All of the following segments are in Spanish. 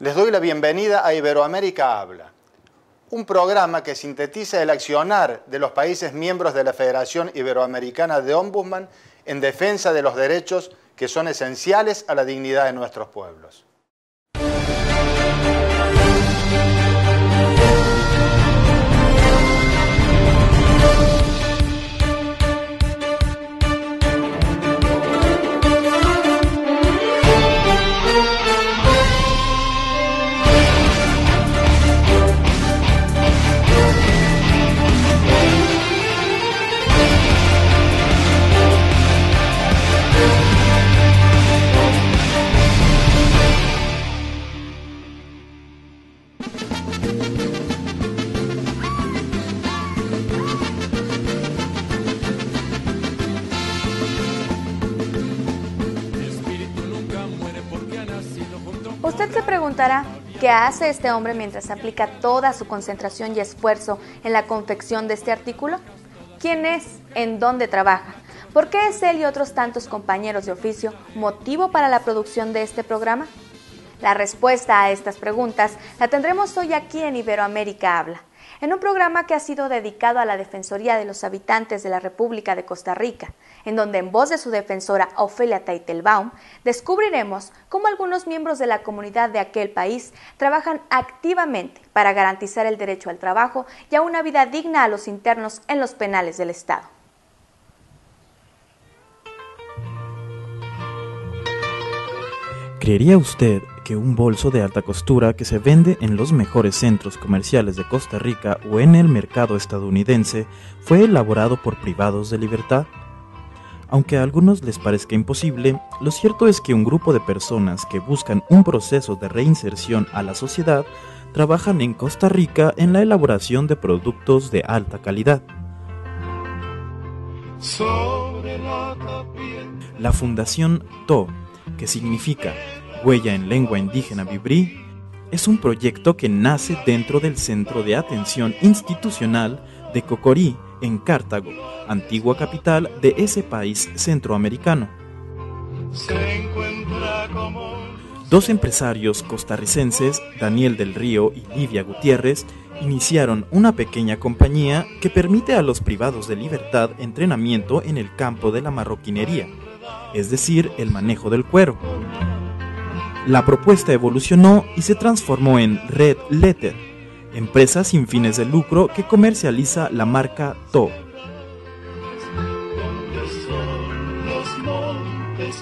Les doy la bienvenida a Iberoamérica Habla, un programa que sintetiza el accionar de los países miembros de la Federación Iberoamericana de Ombudsman en defensa de los derechos que son esenciales a la dignidad de nuestros pueblos. Preguntará, ¿qué hace este hombre mientras aplica toda su concentración y esfuerzo en la confección de este artículo? ¿Quién es? ¿En dónde trabaja? ¿Por qué es él y otros tantos compañeros de oficio motivo para la producción de este programa? La respuesta a estas preguntas la tendremos hoy aquí en Iberoamérica Habla en un programa que ha sido dedicado a la Defensoría de los Habitantes de la República de Costa Rica, en donde en voz de su defensora Ofelia Teitelbaum descubriremos cómo algunos miembros de la comunidad de aquel país trabajan activamente para garantizar el derecho al trabajo y a una vida digna a los internos en los penales del Estado. ¿Creería usted que un bolso de alta costura que se vende en los mejores centros comerciales de Costa Rica o en el mercado estadounidense fue elaborado por privados de libertad? Aunque a algunos les parezca imposible, lo cierto es que un grupo de personas que buscan un proceso de reinserción a la sociedad trabajan en Costa Rica en la elaboración de productos de alta calidad. La Fundación TO que significa Huella en Lengua Indígena Vibrí, es un proyecto que nace dentro del Centro de Atención Institucional de Cocorí, en Cartago, antigua capital de ese país centroamericano. Dos empresarios costarricenses, Daniel del Río y Livia Gutiérrez, iniciaron una pequeña compañía que permite a los privados de libertad entrenamiento en el campo de la marroquinería es decir, el manejo del cuero. La propuesta evolucionó y se transformó en Red Letter, empresa sin fines de lucro que comercializa la marca To.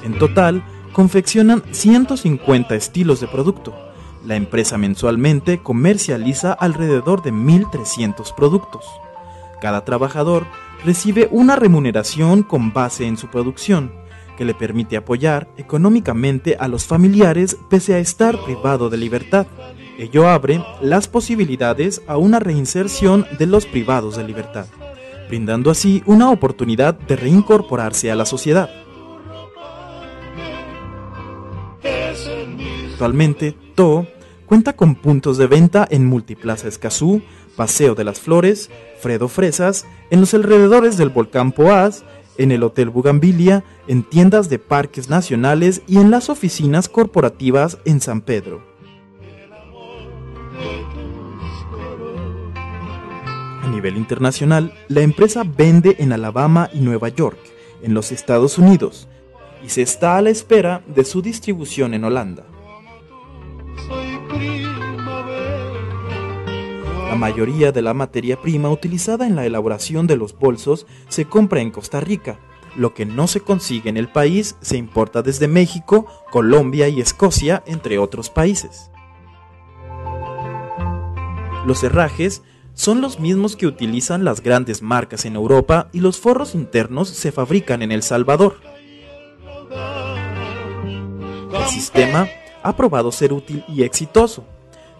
En total, confeccionan 150 estilos de producto. La empresa mensualmente comercializa alrededor de 1.300 productos. Cada trabajador recibe una remuneración con base en su producción que le permite apoyar económicamente a los familiares pese a estar privado de libertad. Ello abre las posibilidades a una reinserción de los privados de libertad, brindando así una oportunidad de reincorporarse a la sociedad. Actualmente, TO cuenta con puntos de venta en Multiplaza Escazú, Paseo de las Flores, Fredo Fresas, en los alrededores del volcán Poás en el Hotel Bugambilia, en tiendas de parques nacionales y en las oficinas corporativas en San Pedro. A nivel internacional, la empresa vende en Alabama y Nueva York, en los Estados Unidos, y se está a la espera de su distribución en Holanda. La mayoría de la materia prima utilizada en la elaboración de los bolsos se compra en Costa Rica. Lo que no se consigue en el país se importa desde México, Colombia y Escocia, entre otros países. Los herrajes son los mismos que utilizan las grandes marcas en Europa y los forros internos se fabrican en El Salvador. El sistema ha probado ser útil y exitoso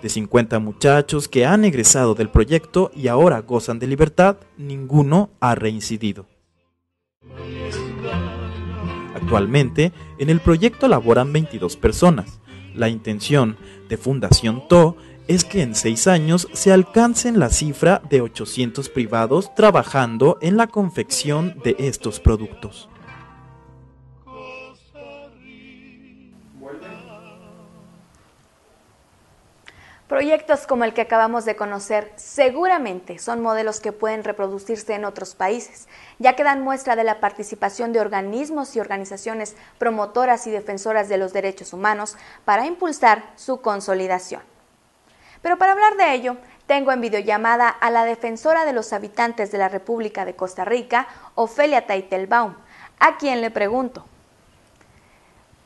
de 50 muchachos que han egresado del proyecto y ahora gozan de libertad, ninguno ha reincidido. Actualmente, en el proyecto laboran 22 personas. La intención de Fundación TO es que en seis años se alcancen la cifra de 800 privados trabajando en la confección de estos productos. Proyectos como el que acabamos de conocer seguramente son modelos que pueden reproducirse en otros países, ya que dan muestra de la participación de organismos y organizaciones promotoras y defensoras de los derechos humanos para impulsar su consolidación. Pero para hablar de ello, tengo en videollamada a la defensora de los habitantes de la República de Costa Rica, Ofelia Taitelbaum, a quien le pregunto.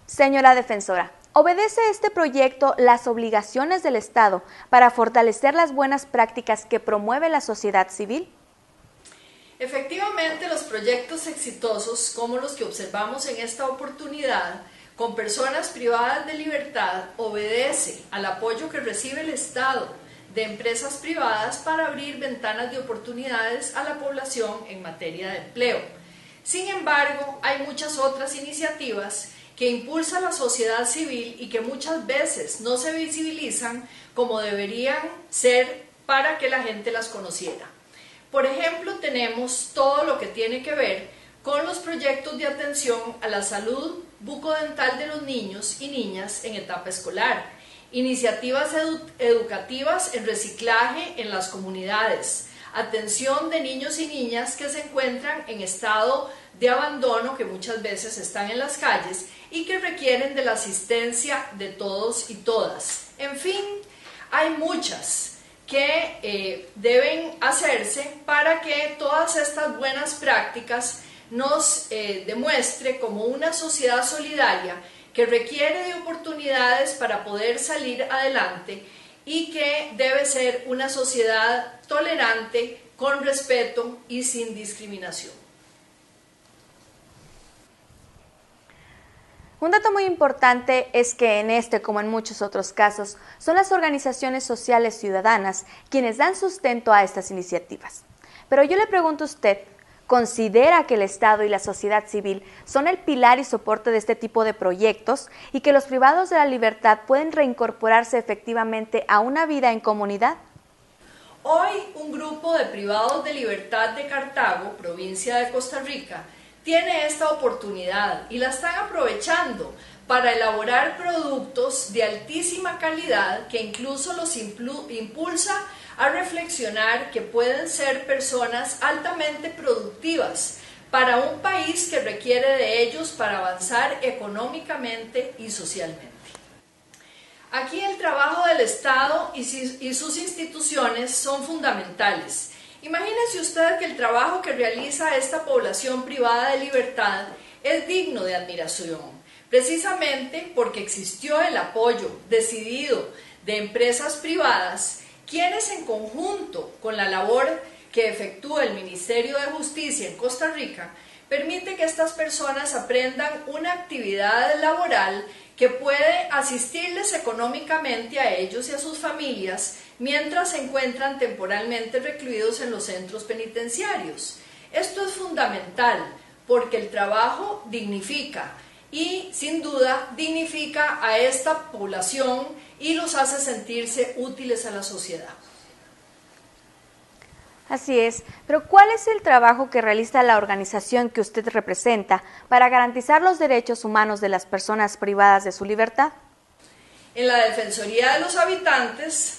Señora defensora, ¿Obedece este proyecto las obligaciones del Estado para fortalecer las buenas prácticas que promueve la sociedad civil? Efectivamente, los proyectos exitosos como los que observamos en esta oportunidad con personas privadas de libertad obedece al apoyo que recibe el Estado de empresas privadas para abrir ventanas de oportunidades a la población en materia de empleo. Sin embargo, hay muchas otras iniciativas que impulsa la sociedad civil y que muchas veces no se visibilizan como deberían ser para que la gente las conociera. Por ejemplo, tenemos todo lo que tiene que ver con los proyectos de atención a la salud bucodental de los niños y niñas en etapa escolar, iniciativas educativas en reciclaje en las comunidades, atención de niños y niñas que se encuentran en estado de abandono, que muchas veces están en las calles y que requieren de la asistencia de todos y todas. En fin, hay muchas que eh, deben hacerse para que todas estas buenas prácticas nos eh, demuestre como una sociedad solidaria que requiere de oportunidades para poder salir adelante y que debe ser una sociedad tolerante, con respeto y sin discriminación. Un dato muy importante es que en este, como en muchos otros casos, son las organizaciones sociales ciudadanas quienes dan sustento a estas iniciativas. Pero yo le pregunto a usted, ¿considera que el Estado y la sociedad civil son el pilar y soporte de este tipo de proyectos y que los privados de la libertad pueden reincorporarse efectivamente a una vida en comunidad? Hoy un grupo de privados de libertad de Cartago, provincia de Costa Rica, tiene esta oportunidad y la están aprovechando para elaborar productos de altísima calidad que incluso los impulsa a reflexionar que pueden ser personas altamente productivas para un país que requiere de ellos para avanzar económicamente y socialmente. Aquí el trabajo del Estado y sus instituciones son fundamentales Imagínese usted que el trabajo que realiza esta población privada de libertad es digno de admiración, precisamente porque existió el apoyo decidido de empresas privadas, quienes en conjunto con la labor que efectúa el Ministerio de Justicia en Costa Rica, permite que estas personas aprendan una actividad laboral que puede asistirles económicamente a ellos y a sus familias mientras se encuentran temporalmente recluidos en los centros penitenciarios. Esto es fundamental porque el trabajo dignifica y sin duda dignifica a esta población y los hace sentirse útiles a la sociedad. Así es, pero ¿cuál es el trabajo que realiza la organización que usted representa para garantizar los derechos humanos de las personas privadas de su libertad? En la Defensoría de los Habitantes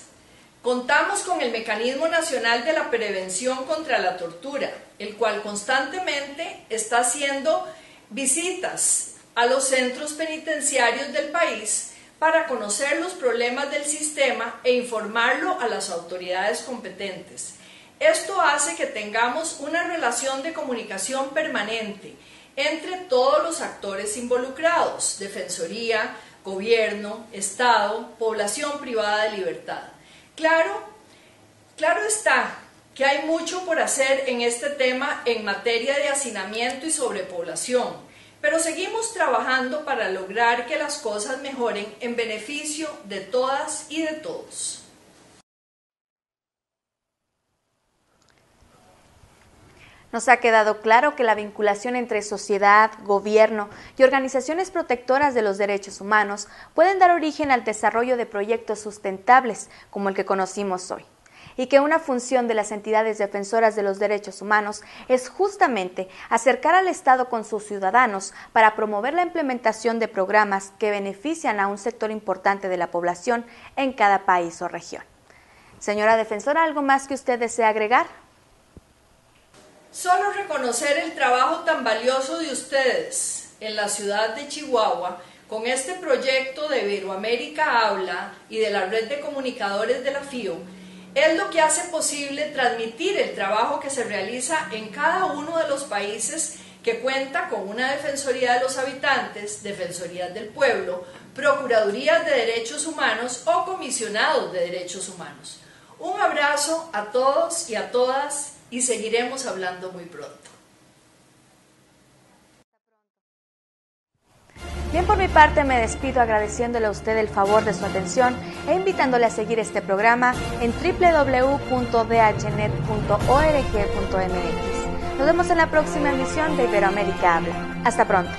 contamos con el Mecanismo Nacional de la Prevención contra la Tortura, el cual constantemente está haciendo visitas a los centros penitenciarios del país para conocer los problemas del sistema e informarlo a las autoridades competentes. Esto hace que tengamos una relación de comunicación permanente entre todos los actores involucrados, Defensoría, Gobierno, Estado, población privada de libertad. Claro, claro está que hay mucho por hacer en este tema en materia de hacinamiento y sobrepoblación, pero seguimos trabajando para lograr que las cosas mejoren en beneficio de todas y de todos. Nos ha quedado claro que la vinculación entre sociedad, gobierno y organizaciones protectoras de los derechos humanos pueden dar origen al desarrollo de proyectos sustentables como el que conocimos hoy. Y que una función de las entidades defensoras de los derechos humanos es justamente acercar al Estado con sus ciudadanos para promover la implementación de programas que benefician a un sector importante de la población en cada país o región. Señora defensora, ¿algo más que usted desea agregar? Solo reconocer el trabajo tan valioso de ustedes en la ciudad de Chihuahua con este proyecto de Iberoamérica Habla y de la red de comunicadores de la FIO es lo que hace posible transmitir el trabajo que se realiza en cada uno de los países que cuenta con una Defensoría de los Habitantes, Defensorías del Pueblo, Procuradurías de Derechos Humanos o Comisionados de Derechos Humanos. Un abrazo a todos y a todas y seguiremos hablando muy pronto. Bien, por mi parte me despido agradeciéndole a usted el favor de su atención e invitándole a seguir este programa en www.dhnet.org.mx. Nos vemos en la próxima emisión de Iberoamérica Habla. Hasta pronto.